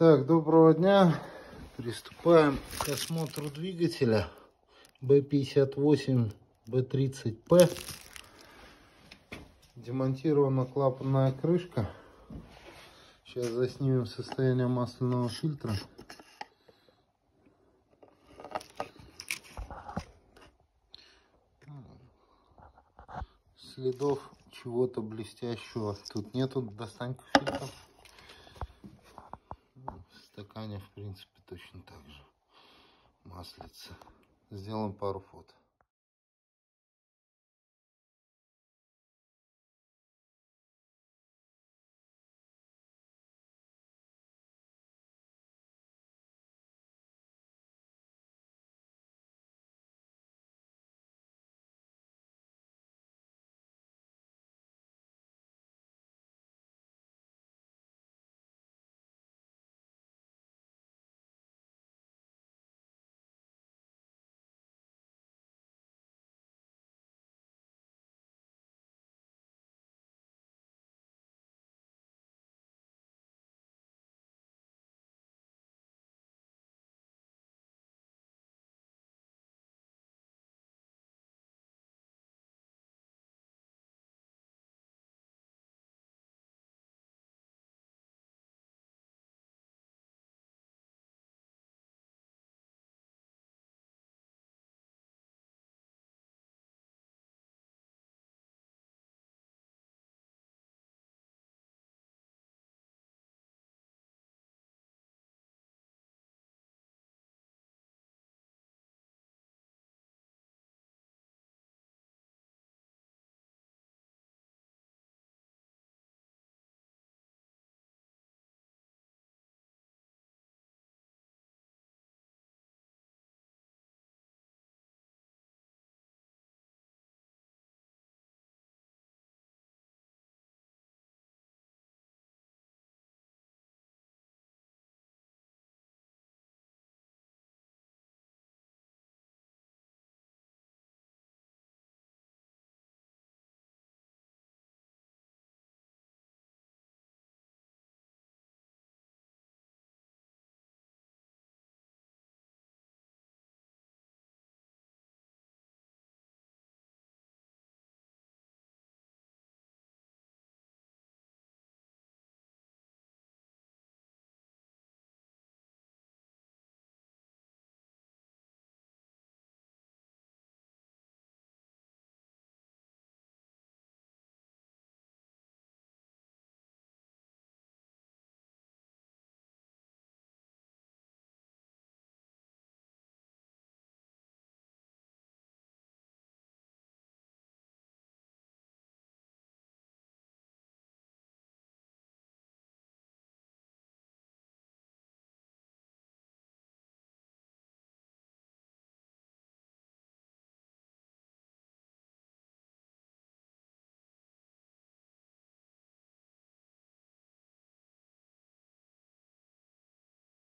Так, доброго дня. Приступаем к осмотру двигателя B58 B30P. Демонтирована клапанная крышка. Сейчас заснимем состояние масляного фильтра. Следов чего-то блестящего тут нету. Достань фильтр. Стакане, в принципе, точно так же. Маслица. Сделаем пару фото.